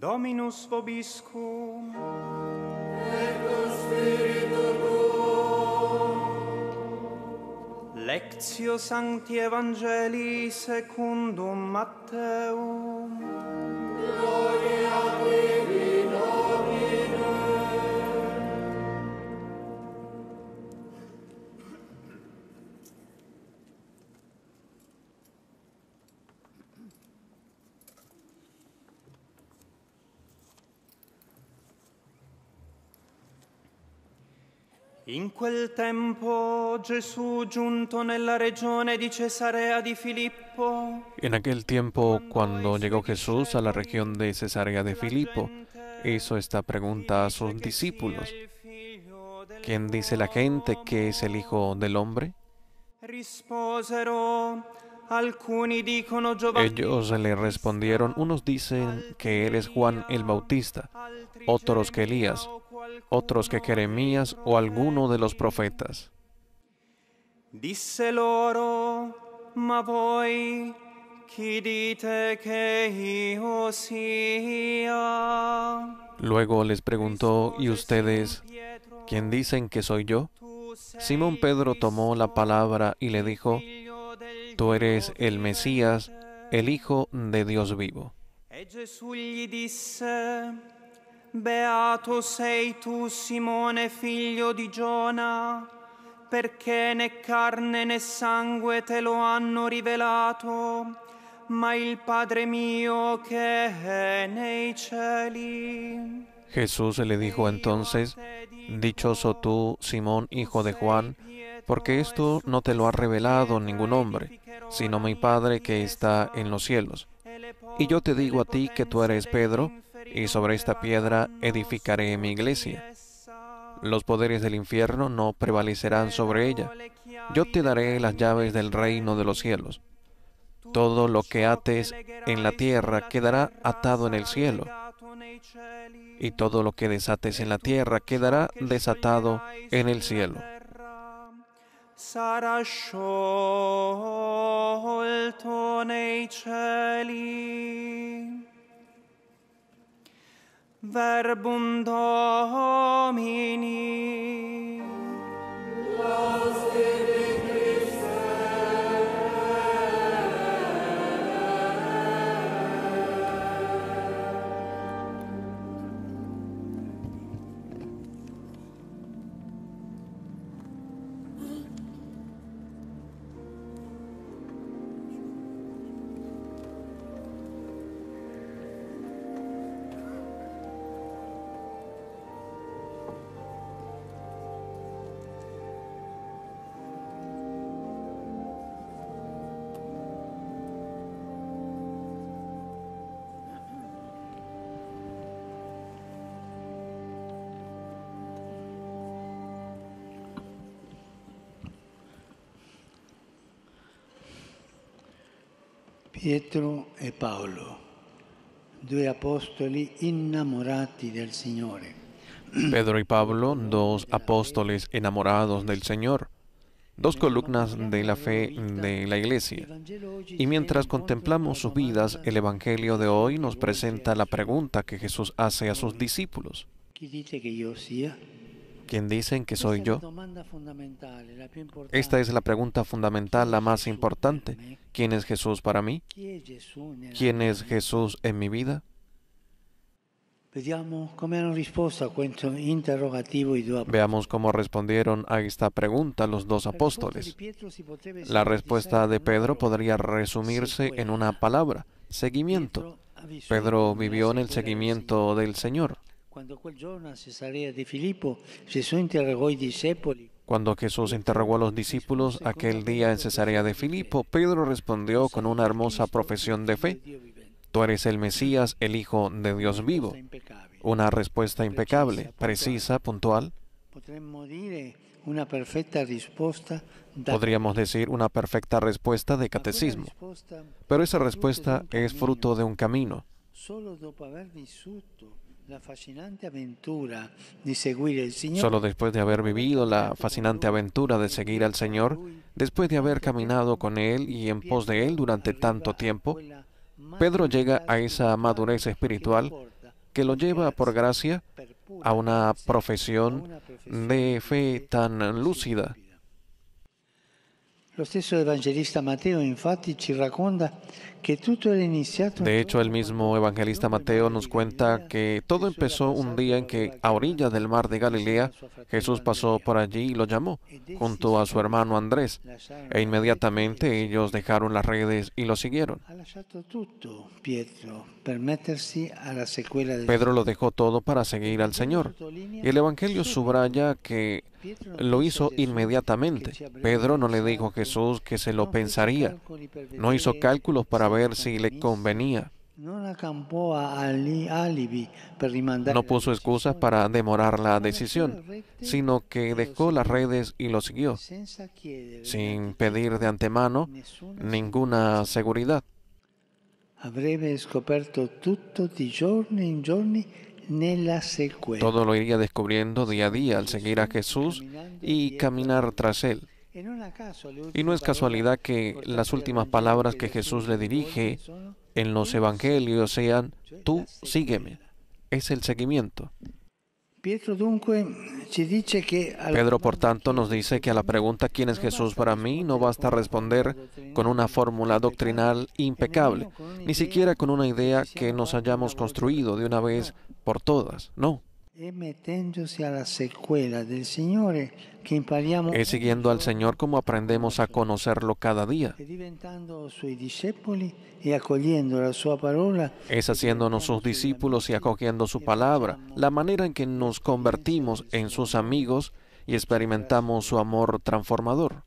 Dominus vobiscum. Ego spiritu tuo. Lectio Sancti Evangelii secundum Matteum. In quel tempo Gesù giunto nella regione di Cesarea di Filippo En aquel tiempo, cuando llegó Jesús a la región de Cesarea de Filipo, hizo esta pregunta a sus discípulos. ¿Quién dice la gente que es el Hijo del Hombre? risposero Ellos le respondieron, unos dicen que eres Juan el Bautista, otros que Elías, otros que Jeremías o alguno de los profetas. Disse loro, ma voi chi dite che io sia? Luego les preguntó, ¿y ustedes quién dicen que soy yo? Simón Pedro tomó la palabra y le dijo, Tú eres el Mesías, el Hijo de Dios vivo. E Gesù gli disse, Beato sei tu Simone figlio di Giona, perché né carne né sangue te lo hanno rivelato, ma il Padre mio che è nei cieli. Jesús le dijo entonces, Dichoso tú, Simón, hijo de Juan, porque esto no te lo ha revelado ningún hombre, sino mi Padre que está en los cielos. Y yo te digo a ti que tú eres Pedro, y sobre esta piedra edificaré mi iglesia. Los poderes del infierno no prevalecerán sobre ella. Yo te daré las llaves del reino de los cielos. Todo lo que ates en la tierra quedará atado en el cielo, y todo lo que desates en la tierra quedará desatado en el cielo. Sarà sciolto nei cieli. Verbum Domini. Pietro e Paolo, due apostoli innamorati del Signore. Pedro y Pablo, dos apóstoles enamorados del Señor, dos columnas de la fe de la iglesia. Y mientras contemplamos sus vidas, el Evangelio de hoy nos presenta la pregunta que Jesús hace a sus discípulos. ¿Quién dicen que soy yo? Esta es la pregunta fundamental, la más importante. ¿Quién es Jesús para mí? ¿Quién es? Jesús en mi vida? Veamos cómo respondieron a esta pregunta los dos apóstoles. La respuesta de Pedro podría resumirse en una palabra, seguimiento. Pedro vivió en el seguimiento del Señor. Cuando Jesús interrogó a los discípulos aquel día en Cesarea de Filipo, Pedro respondió con una hermosa profesión de fe. Tú eres el Mesías, el Hijo de Dios vivo. Una respuesta impecable, precisa, puntual. Da Podríamos decir una perfecta respuesta de catecismo. Pero esa respuesta es fruto de un camino. Solo después de haber vivido la fascinante aventura de seguir al Señor, después de haber caminado con Él y en pos de Él durante tanto tiempo, Pedro llega a esa madurez espiritual que lo lleva por gracia a una profesión de fe tan lúcida. Lo stesso evangelista Matteo infatti ci racconta que tutto era iniziato De hecho, el mismo evangelista Mateo nos cuenta que todo empezó un día en que a orilla del mar de Galilea Jesús pasó por allí y lo llamó, junto a su hermano Andrés, e inmediatamente ellos dejaron las redes y lo siguieron. Pedro lo dejó todo para seguir al Señor. Y el Evangelio subraya que lo hizo inmediatamente. Pedro no le dijo a Jesús que se lo pensaría. No hizo cálculos para ver si le convenía. No puso excusas para demorar la decisión, sino que dejó las redes y lo siguió, sin pedir de antemano ninguna seguridad. scoperto tutto di giorno in giorni. Todo lo iría descubriendo día a día al seguir a Jesús y caminar tras él. Y no es casualidad que las últimas palabras que Jesús le dirige en los evangelios sean, tú sígueme. Es el seguimiento. Pedro, por tanto, nos dice que a la pregunta ¿quién es Jesús para mí? no basta responder con una fórmula doctrinal impecable, ni siquiera con una idea que nos hayamos construido de una vez por todas. No, impariamo es siguiendo al Señor como aprendemos a conocerlo cada día. Es haciéndonos sus discípulos y acogiendo su palabra, la manera en que nos convertimos en sus amigos y experimentamos su amor transformador.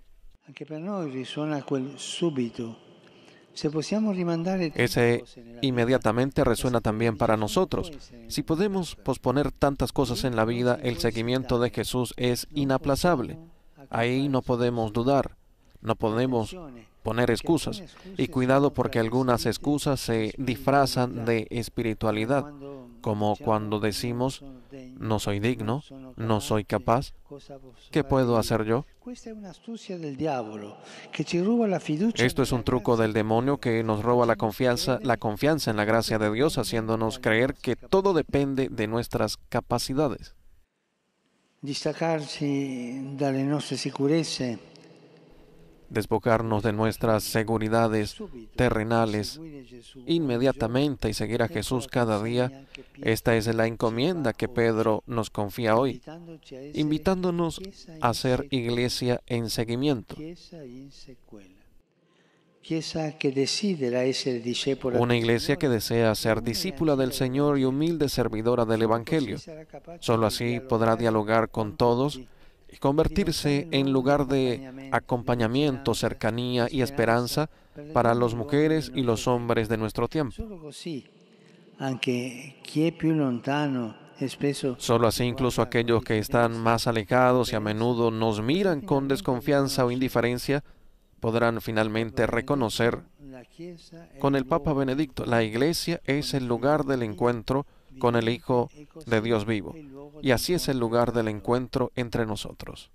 anche per noi risuona quel subito Ese inmediatamente resuena también para nosotros. Si podemos posponer tantas cosas en la vida, el seguimiento de Jesús es inaplazable. Ahí no podemos dudar, no podemos poner excusas. Y cuidado porque algunas excusas se disfrazan de espiritualidad, como cuando decimos, no soy digno, no soy capaz, ¿qué puedo hacer yo? Esto es un truco del demonio que nos roba la confianza, la confianza en la gracia de Dios, haciéndonos creer que todo depende de nuestras capacidades. distaccarci dalle nostre sicurezze Despojarnos de nuestras seguridades terrenales inmediatamente y seguir a Jesús cada día. Esta es la encomienda que Pedro nos confía hoy, invitándonos a ser iglesia en seguimiento. Una iglesia que desea ser discípula del Señor y humilde servidora del Evangelio. Solo así podrá dialogar con todos y convertirse en lugar de acompañamiento, cercanía y esperanza para las mujeres y los hombres de nuestro tiempo. Solo así incluso aquellos que están más alejados y a menudo nos miran con desconfianza o indiferencia podrán finalmente reconocer con el Papa Benedicto, la iglesia es el lugar del encuentro con el Hijo de Dios vivo. Y así es el lugar del encuentro entre nosotros.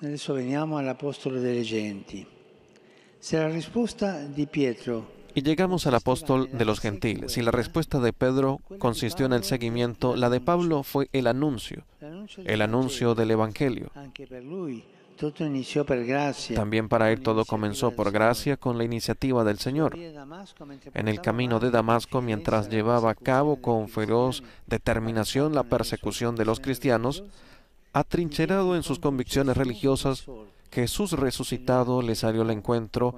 Adesso veniamo all'Apostolo delle genti. Se la risposta di Pietro Y llegamos al apóstol de los gentiles, y la respuesta de Pedro consistió en el seguimiento, la de Pablo fue el anuncio, el anuncio del Evangelio. También para él todo comenzó por gracia con la iniciativa del Señor. En el camino de Damasco, mientras llevaba a cabo con feroz determinación la persecución de los cristianos, atrincherado en sus convicciones religiosas, Jesús resucitado le salió al encuentro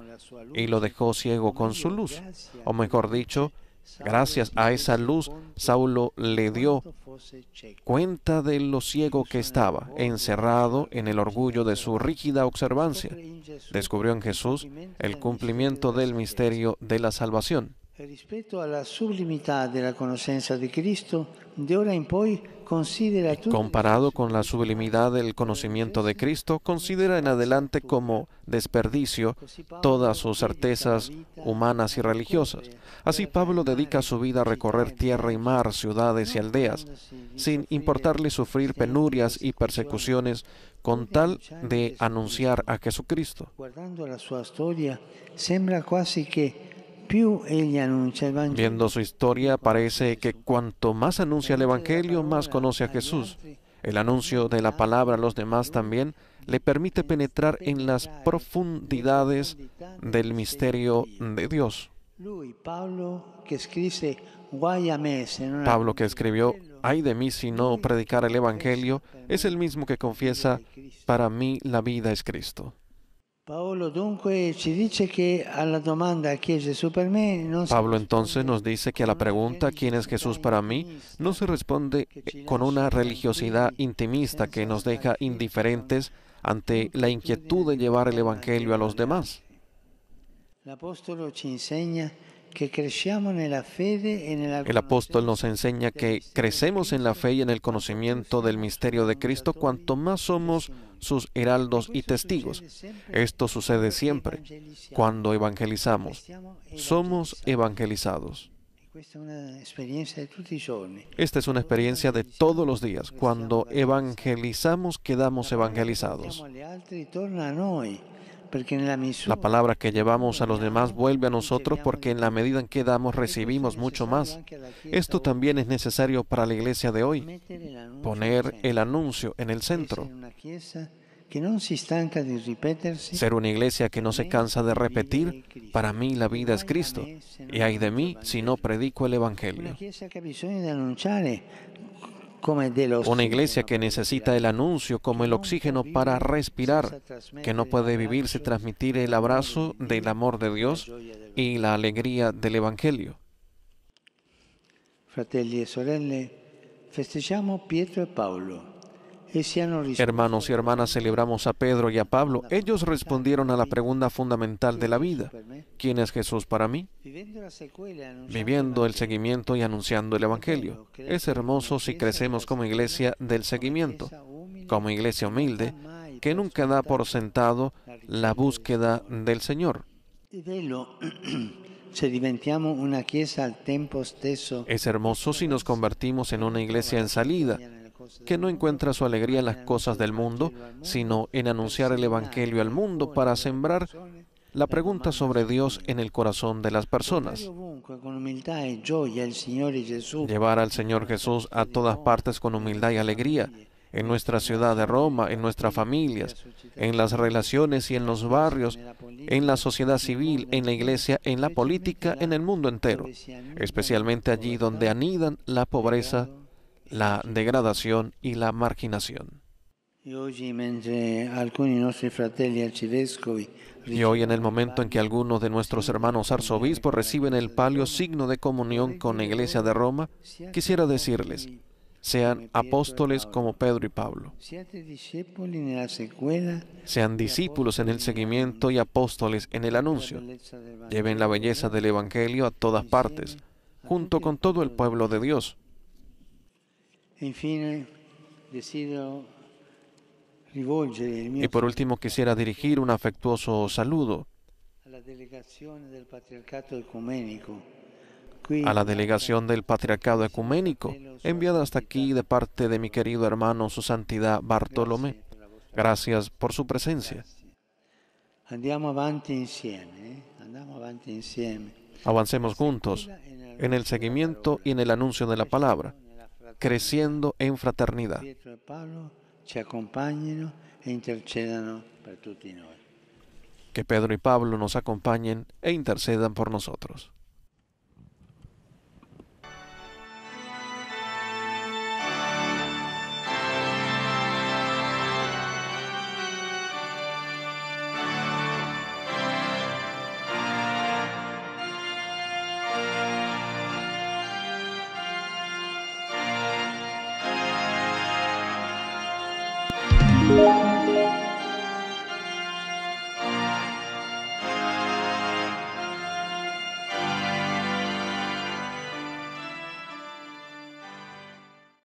y lo dejó ciego con su luz. O mejor dicho, gracias a esa luz, Saulo le dio cuenta de lo ciego que estaba, encerrado en el orgullo de su rígida observancia. Descubrió en Jesús el cumplimiento del misterio de la salvación. Rispetto alla sublimità della conoscenza di Cristo, de ora in poi considera Comparado con la sublimidad del conocimiento de Cristo, considera en adelante como desperdicio todas sus certezas humanas y religiosas. Así Pablo dedica su vida a recorrer tierra y mar, ciudades y aldeas, sin importarle sufrir penurias y persecuciones, con tal de anunciar a Jesucristo. Guardando la sua storia, sembra quasi che Viendo su historia, parece que cuanto más anuncia el Evangelio, más conoce a Jesús. El anuncio de la palabra a los demás también le permite penetrar en las profundidades del misterio de Dios. Pablo que escribió, ay de mí si no predicar el Evangelio, es el mismo que confiesa, para mí la vida es Cristo. Pablo entonces nos dice que a la pregunta ¿quién es Jesús para mí? no se responde con una religiosidad intimista que nos deja indiferentes ante la inquietud de llevar el Evangelio a los demás. El apóstol nos enseña que crecemos en la fe y en el conocimiento del misterio de Cristo. Cuanto más somos sus heraldos y testigos. Esto sucede siempre cuando evangelizamos. Somos evangelizados. Esta es una experiencia de todos los días. Cuando evangelizamos, quedamos evangelizados. La palabra que llevamos a los demás vuelve a nosotros porque en la medida en que damos recibimos mucho más. Esto también es necesario para la iglesia de hoy. Poner el anuncio en el centro. Ser una iglesia que no se cansa de repetir, para mí la vida es Cristo. Y hay de mí si no predico el Evangelio. Una iglesia que necesita el anuncio como el oxígeno para respirar, que no puede vivir sin transmitir el abrazo del amor de Dios y la alegría del Evangelio. Fratelli e sorelle, festeggiamo Pietro e Paolo. Hermanos y hermanas, celebramos a Pedro y a Pablo. Ellos respondieron a la pregunta fundamental de la vida. ¿Quién es Jesús para mí? Viviendo el seguimiento y anunciando el Evangelio. Es hermoso si crecemos como iglesia del seguimiento, como iglesia humilde, que nunca da por sentado la búsqueda del Señor. Es hermoso si nos convertimos en una iglesia en salida, que no encuentra su alegría en las cosas del mundo, sino en anunciar el Evangelio al mundo para sembrar la pregunta sobre Dios en el corazón de las personas. Llevar al Señor Jesús a todas partes con humildad y alegría, en nuestra ciudad de Roma, en nuestras familias, en las relaciones y en los barrios, en la sociedad civil, en la iglesia, en la política, en el mundo entero, especialmente allí donde anidan la pobreza, la degradación y la marginación. Y hoy en el momento en que algunos de nuestros hermanos arzobispos reciben el palio signo de comunión con la iglesia de Roma, quisiera decirles, sean apóstoles como Pedro y Pablo. Sean discípulos en el seguimiento y apóstoles en el anuncio. Lleven la belleza del Evangelio a todas partes, junto con todo el pueblo de Dios. E infine desidero rivolgere il mio Y por último quisiera dirigir un afectuoso saludo a la delegación del Patriarcado Ecuménico, enviada hasta aquí de parte de mi querido hermano Su Santidad Bartolomé. Gracias por su presencia. insieme, eh? insieme. Avancemos juntos en el seguimiento y en el anuncio de la palabra, creciendo en fraternidad. E. Que Pedro y Pablo nos acompañen e intercedan por nosotros.